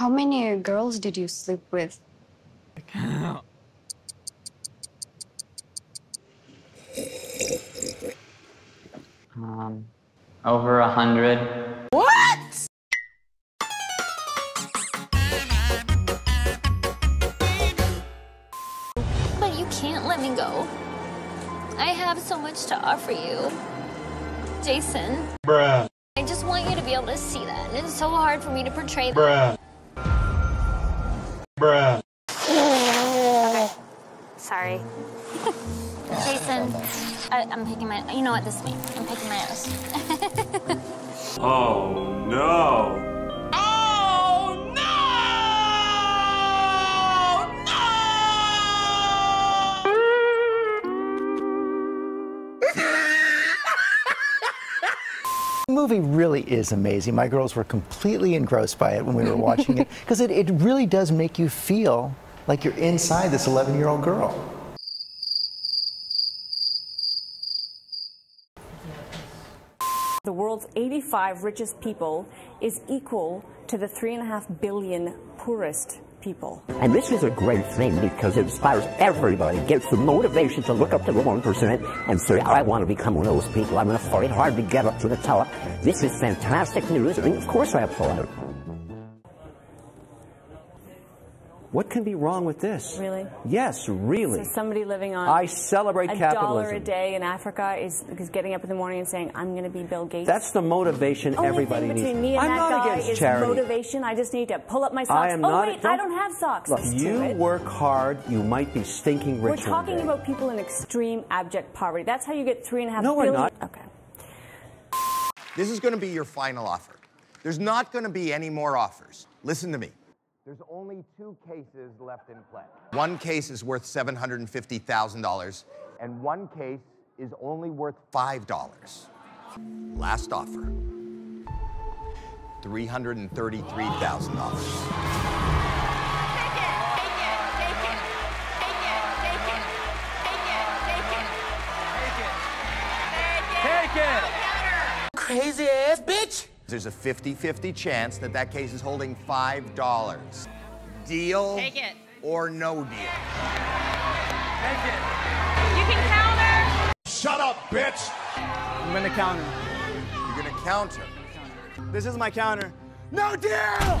How many girls did you sleep with? I can't. Um, over a hundred. What? But you can't let me go. I have so much to offer you. Jason. Bruh. I just want you to be able to see that. And it's so hard for me to portray Bruh. Bruh. Sorry. Jason, I, I'm picking my. You know what this means? I'm picking my nose. Oh no! The movie really is amazing. My girls were completely engrossed by it when we were watching it because it, it really does make you feel like you're inside this 11 year old girl. The world's 85 richest people is equal to the 3.5 billion poorest people. And this is a great thing because it inspires everybody, gets the motivation to look up to the 1% and say, oh, I want to become one of those people. I'm going to fight hard to get up to the top. This is fantastic news. Mean, of course I applaud it. What can be wrong with this? Really? Yes, really. So somebody living on I celebrate a capitalism. dollar a day in Africa is, is getting up in the morning and saying, I'm going to be Bill Gates. That's the motivation Only everybody thing needs. between me and I'm that not guy against is charity. motivation. I just need to pull up my socks. I am oh not. wait, I don't have socks. Look, Let's you it. work hard, you might be stinking rich. We're rich. one talking day. about people in extreme abject poverty. That's how you get three and a half No, we're not. Okay. This is going to be your final offer. There's not going to be any more offers. Listen to me. There's only two cases left in play. One case is worth $750,000, and one case is only worth $5. Last offer $333,000. There's a 50 50 chance that that case is holding $5. Deal Take it. or no deal? Take it. You can counter! Shut up, bitch! I'm gonna counter. You're gonna counter. This is my counter. No deal!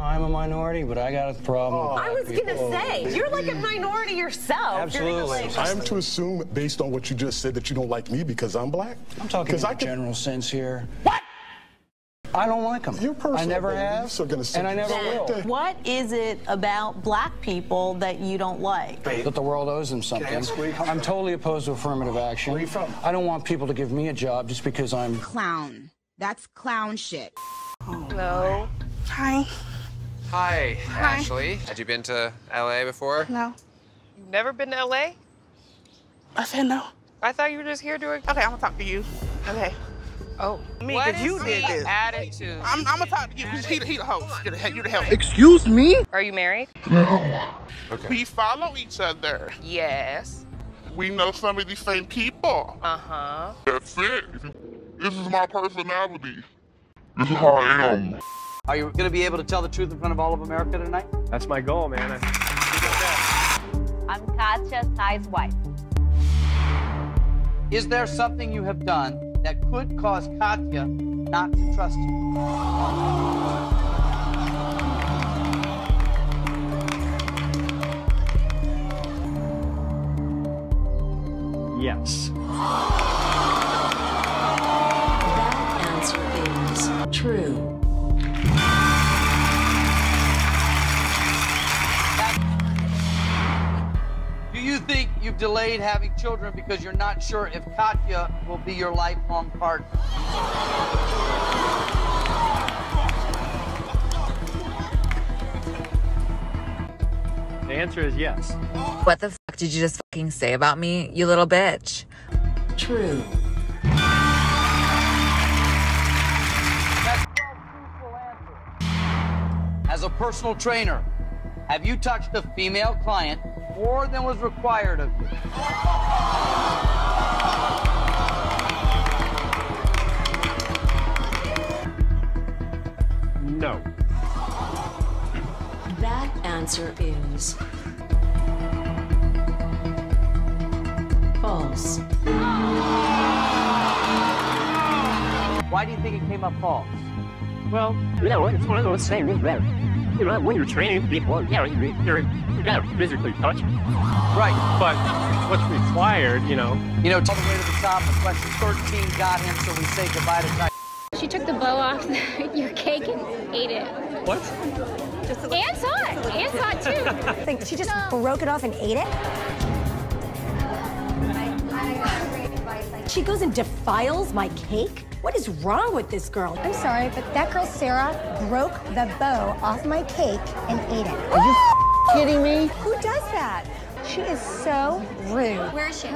No, I'm a minority, but I got a problem. with oh. I was black gonna say you're like a minority yourself. You're Absolutely. like- I am to assume, based on what you just said, that you don't like me because I'm black. I'm talking in I a can- general sense here. What? I don't like him. You're personal, I never have, So gonna and I never will. What is it about black people that you don't like? That the world owes them something. I'm totally opposed to affirmative action. Where you from? I don't want people to give me a job just because I'm. Clown. That's clown shit. Hello. Hi. Hi, Hi. Ashley. Had you been to LA before? No. You've never been to LA? I said no. I thought you were just here doing. Okay, I'm gonna talk to you. Okay. Oh. Me, What 'cause you is did this. Attitude. I'm, I'm gonna talk to you. He, he the host. You're the, you're the host. Excuse me? Are you married? No. Okay. We follow each other. Yes. We know some of these same people. Uh huh. That's it. This is my personality. This is how I am. Are you going to be able to tell the truth in front of all of America tonight? That's my goal, man. I'm Katya Ty's wife. Is there something you have done that could cause Katya not to trust you? Yes. That answer is true. You've delayed having children because you're not sure if Katya will be your lifelong partner. The answer is yes. What the fuck did you just fucking say about me, you little bitch? True. As a personal trainer, have you touched a female client more than was required of you? No. That answer is false. Why do you think it came up false? Well, You know, it's one of those things that, you know, when you're training people, yeah, you're, you're, you gotta physically touch them. Right. But what's required, you know, You know, all the way to the top of question 13 got him, so we say goodbye to Ty. She took the bow off your cake and ate it. what? Anne saw it. Anne saw it too. Think she just broke it off and ate it? She goes and defiles my cake? What is wrong with this girl? I'm sorry, but that girl Sarah broke the bow off my cake and ate it. Are you kidding me? Who does that? She is so rude. Where is she?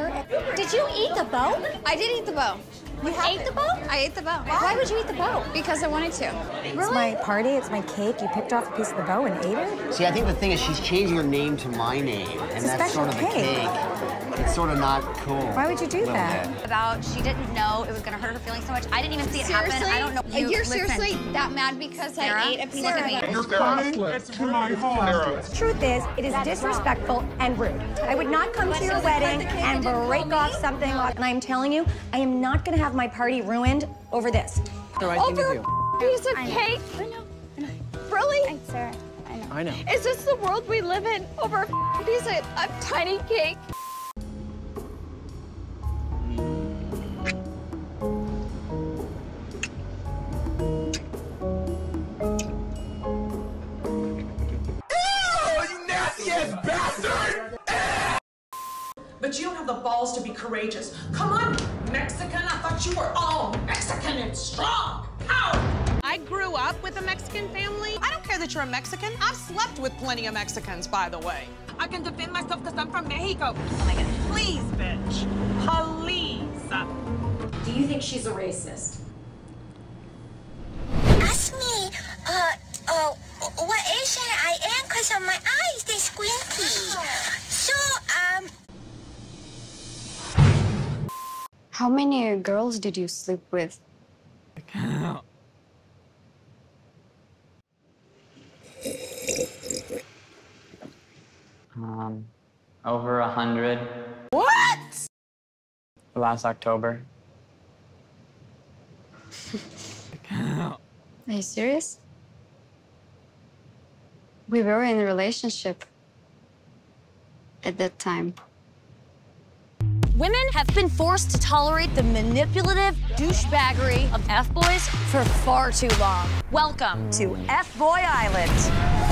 Did you eat the bow? I did eat the bow. You ate the bow? I ate the bow. Why would you eat the bow? Because I wanted to. It's my party, it's my cake. You picked off a piece of the bow and ate it? See, I think the thing is she's changing her name to my name, and It's a that's special sort of the cake. Cake. It's sort of not cool. Why would you do that? bit. About she didn't know it was gonna hurt her feelings so much. I didn't even see it happen. I don't know. Uh, you, You, are listen. seriously that mad because Sarah? I ate a piece Sarah. of meat? You're costless to my heart. Truth is, it is disrespectful and rude. I would not come to your wedding and break off something. off- And I'm telling you, I am not going to have my party ruined over this. The right thing to Over do. a piece of cake? I know. I know. Really? I, Sarah, I know. I know. Is this the world we live in? Over a piece of a tiny cake? Courageous. Come on, Mexican. I thought you were all Mexican and strong. How? I grew up with a Mexican family. I don't care that you're a Mexican. I've slept with plenty of Mexicans, by the way. I can defend myself because I'm from Mexico. Oh my God. Please, bitch. Please. Do you think she's a racist? Ask me, uh, uh, what Asian I am because of my eyes, they squinty. So, How many girls did you sleep with? Um, over a hundred What? last October. Are you serious? We were in a relationship at that time. Women have been forced to tolerate the manipulative douchebaggery of F-boys for far too long. Welcome to F-Boy Island.